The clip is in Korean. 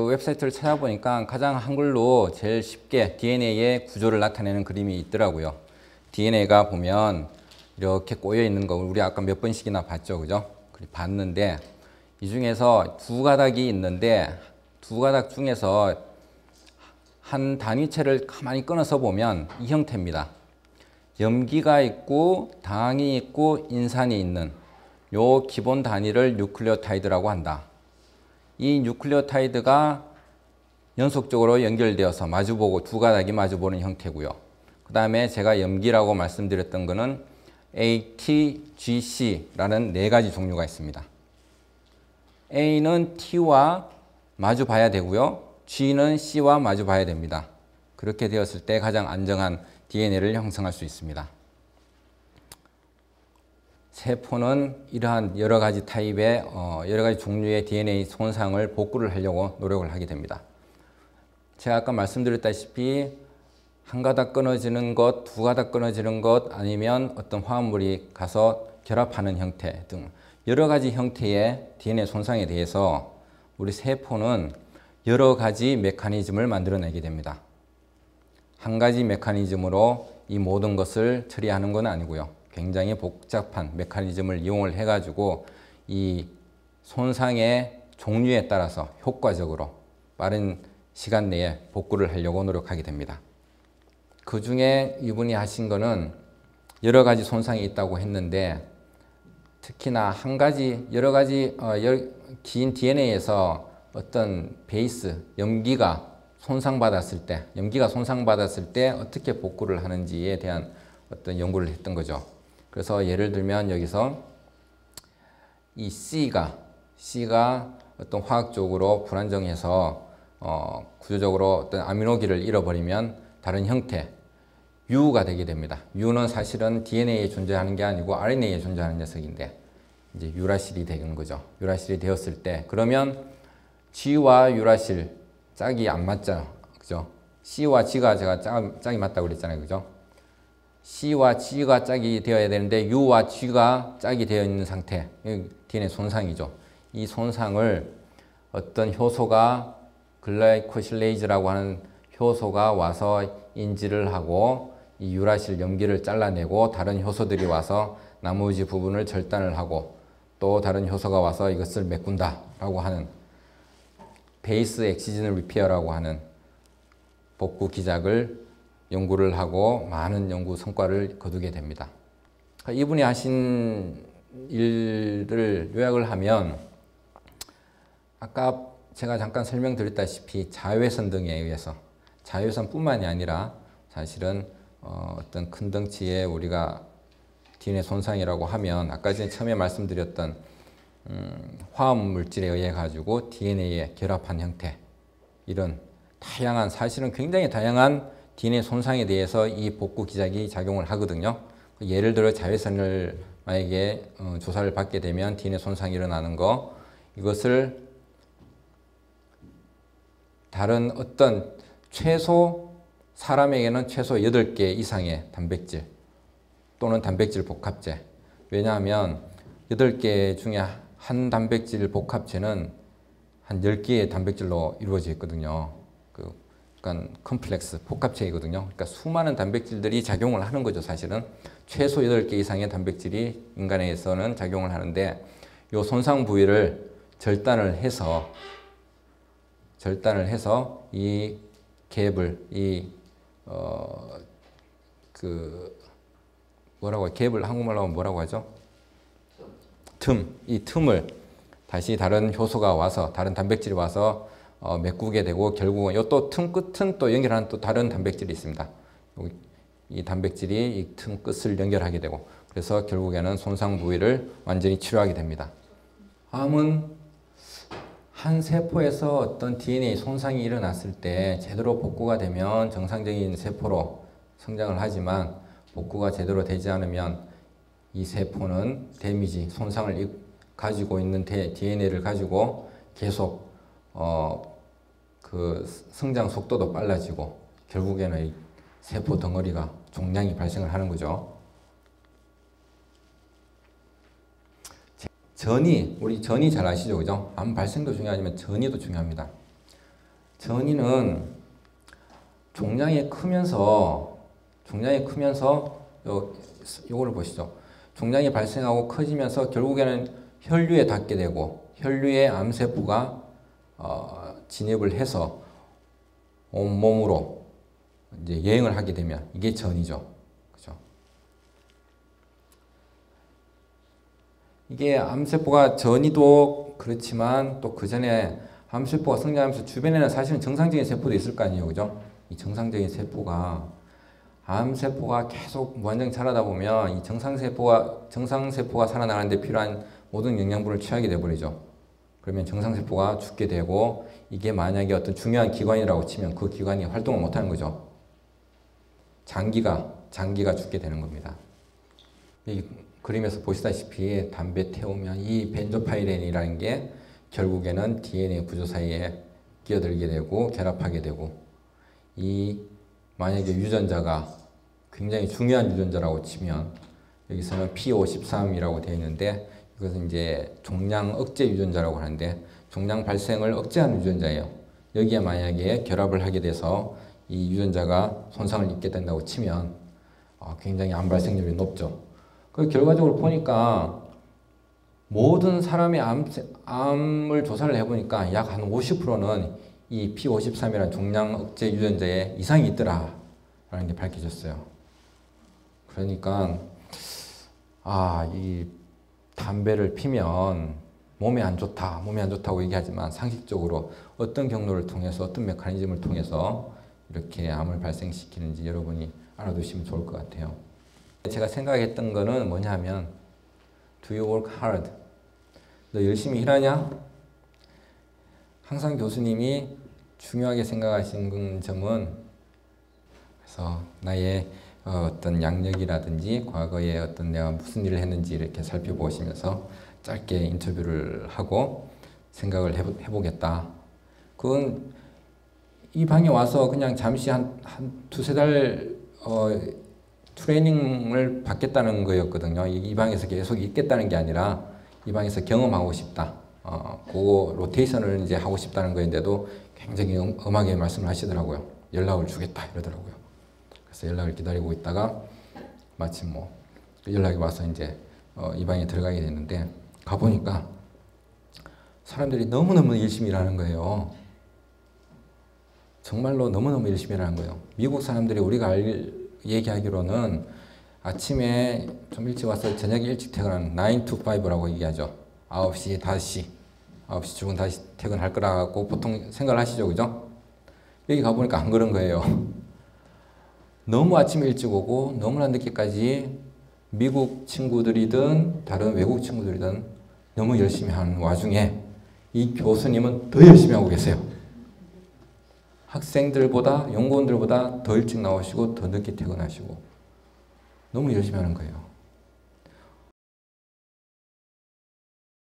그 웹사이트를 찾아보니까 가장 한글로 제일 쉽게 DNA의 구조를 나타내는 그림이 있더라고요. DNA가 보면 이렇게 꼬여 있는 거 우리 아까 몇 번씩이나 봤죠, 그죠? 봤는데 이 중에서 두 가닥이 있는데 두 가닥 중에서 한 단위체를 가만히 끊어서 보면 이 형태입니다. 염기가 있고 당이 있고 인산이 있는 요 기본 단위를 뉴클레오타이드라고 한다. 이 뉴클레오타이드가 연속적으로 연결되어서 마주보고 두 가닥이 마주보는 형태고요. 그 다음에 제가 염기라고 말씀드렸던 것은 ATGC라는 네 가지 종류가 있습니다. A는 T와 마주 봐야 되고요. G는 C와 마주 봐야 됩니다. 그렇게 되었을 때 가장 안정한 DNA를 형성할 수 있습니다. 세포는 이러한 여러 가지 타입의 어, 여러 가지 종류의 DNA 손상을 복구를 하려고 노력을 하게 됩니다. 제가 아까 말씀드렸다시피 한 가닥 끊어지는 것, 두 가닥 끊어지는 것 아니면 어떤 화합물이 가서 결합하는 형태 등 여러 가지 형태의 DNA 손상에 대해서 우리 세포는 여러 가지 메커니즘을 만들어내게 됩니다. 한 가지 메커니즘으로 이 모든 것을 처리하는 건 아니고요. 굉장히 복잡한 메커니즘을 이용을 해가지고 이 손상의 종류에 따라서 효과적으로 빠른 시간 내에 복구를 하려고 노력하게 됩니다. 그 중에 이분이 하신 거는 여러 가지 손상이 있다고 했는데 특히나 한 가지 여러 가지 어, 긴 DNA에서 어떤 베이스 염기가 손상받았을 때 염기가 손상받았을 때 어떻게 복구를 하는지에 대한 어떤 연구를 했던 거죠. 그래서 예를 들면 여기서 이 C가 C가 어떤 화학적으로 불안정해서 어, 구조적으로 어떤 아미노기를 잃어버리면 다른 형태 U가 되게 됩니다. U는 사실은 DNA에 존재하는 게 아니고 RNA에 존재하는 녀석인데 이제 유라실이 되는 거죠. 유라실이 되었을 때 그러면 G와 유라실 짝이 안 맞죠. 그죠? C와 G가 제가 짝, 짝이 맞다고 그랬잖아요. 그죠? C와 G가 짝이 되어야 되는데 U와 G가 짝이 되어 있는 상태. DNA 손상이죠. 이 손상을 어떤 효소가 글라이코실레이즈라고 하는 효소가 와서 인지를 하고 이 유라실 염기를 잘라내고 다른 효소들이 와서 나머지 부분을 절단을 하고 또 다른 효소가 와서 이것을 메꾼다라고 하는 베이스 엑시즌 리피어라고 하는 복구 기작을 연구를 하고 많은 연구 성과를 거두게 됩니다. 이분이 하신 일을 요약을 하면 아까 제가 잠깐 설명드렸다시피 자외선 등에 의해서 자외선뿐만이 아니라 사실은 어, 어떤 큰 덩치의 우리가 DNA 손상이라고 하면 아까 전에 처음에 말씀드렸던 음, 화학 물질에 의해 가지고 DNA에 결합한 형태 이런 다양한 사실은 굉장히 다양한 DNA 손상에 대해서 이 복구 기작이 작용을 하거든요. 예를 들어 자외선을 만약에 어, 조사를 받게 되면 DNA 손상이 일어나는 거 이것을 다른 어떤 최소 사람에게는 최소 8개 이상의 단백질 또는 단백질 복합제 왜냐하면 8개 중에 한 단백질 복합체는 한 10개의 단백질로 이루어져 있거든요. 그러니까 컴플렉스, 복합체이거든요. 그러니까 수많은 단백질들이 작용을 하는 거죠, 사실은. 최소 8개 이상의 단백질이 인간에서는 작용을 하는데 이 손상 부위를 절단을 해서 절단을 해서 이 갭을 이 어 그 뭐라고 갭을 한국말로 하면 뭐라고 하죠? 틈, 이 틈을 다시 다른 효소가 와서 다른 단백질이 와서 어, 메꾸게 되고 결국은 이또틈 끝은 또 연결하는 또 다른 단백질이 있습니다. 이 단백질이 이 틈 끝을 연결하게 되고 그래서 결국에는 손상 부위를 완전히 치료하게 됩니다. 다음은 한 세포에서 어떤 DNA 손상이 일어났을 때 제대로 복구가 되면 정상적인 세포로 성장을 하지만 복구가 제대로 되지 않으면 이 세포는 데미지, 손상을 가지고 있는 DNA를 가지고 계속 어, 그 성장 속도도 빨라지고 결국에는 세포 덩어리가 종양이 발생을 하는 거죠. 전이 우리 전이 잘 아시죠, 그죠? 암 발생도 중요하지만 전이도 중요합니다. 전이는 종양이 크면서 종양이 크면서 요 요거를 보시죠. 종양이 발생하고 커지면서 결국에는 혈류에 닿게 되고 혈류에 암세포가 어, 진입을 해서 온몸으로 이제 여행을 하게 되면 이게 전이죠. 그죠? 이게 암세포가 전이도 그렇지만 또 그 전에 암세포가 성장하면서 주변에는 사실은 정상적인 세포도 있을 거 아니에요. 그죠? 이 정상적인 세포가 암세포가 계속 무한정 자라다 보면 이 정상세포가 정상세포가 살아나가는데 필요한 모든 영양분을 취하게 돼버리죠. 그러면 정상세포가 죽게 되고 이게 만약에 어떤 중요한 기관이라고 치면 그 기관이 활동을 못하는 거죠. 장기가 장기가 죽게 되는 겁니다. 이 그림에서 보시다시피 담배 태우면 이 벤조파이렌이라는 게 결국에는 DNA 구조 사이에 끼어들게 되고 결합하게 되고 이 만약에 유전자가 굉장히 중요한 유전자라고 치면 여기서는 P53이라고 되어 있는데 이것은 이제 종양 억제 유전자라고 하는데 종양 발생을 억제하는 유전자예요. 여기에 만약에 결합을 하게 돼서 이 유전자가 손상을 입게 된다고 치면 어, 굉장히 암 발생률이 높죠. 그 결과적으로 보니까 모든 사람의 암, 암을 조사를 해보니까 약 한 50%는 이 P53이라는 종양 억제 유전자에 이상이 있더라. 라는 게 밝혀졌어요. 그러니까, 아, 이 담배를 피면 몸에 안 좋다, 몸에 안 좋다고 얘기하지만 상식적으로 어떤 경로를 통해서 어떤 메커니즘을 통해서 이렇게 암을 발생시키는지 여러분이 알아두시면 좋을 것 같아요. 제가 생각했던 거는 뭐냐면 Do you work hard? 너 열심히 일하냐? 항상 교수님이 중요하게 생각하시는 점은 그래서 나의 어떤 양력이라든지 과거에 어떤 내가 무슨 일을 했는지 이렇게 살펴보시면서 짧게 인터뷰를 하고 생각을 해보, 겠다 그건 이 방에 와서 그냥 잠시 한, 한 두세 달 어, 트레이닝을 받겠다는 거였거든요. 이, 이 방에서 계속 있겠다는 게 아니라 이 방에서 경험하고 싶다. 어, 그 로테이션을 이제 하고 싶다는 거인데도 굉장히 음, 음하게 말씀을 하시더라고요. 연락을 주겠다 이러더라고요. 그래서 연락을 기다리고 있다가 마침 뭐 연락이 와서 이제 어, 이 방에 들어가게 됐는데 가보니까 사람들이 너무너무 열심히 일하는 거예요. 정말로 너무너무 열심히 일하는 거예요. 미국 사람들이 우리가 알, 얘기하기로는 아침에 좀 일찍 와서 저녁에 일찍 퇴근하는 9 to 5라고 얘기하죠. 9시, 5시. 9시 출근 다시 퇴근할 거라고 보통 생각을 하시죠. 그죠? 여기 가보니까 안 그런 거예요. 너무 아침에 일찍 오고 너무나 늦게까지 미국 친구들이든 다른 외국 친구들이든 너무 열심히 하는 와중에 이 교수님은 더 열심히 하고 계세요. 학생들보다 연구원들보다 더 일찍 나오시고 더 늦게 퇴근하시고 너무 열심히 하는 거예요.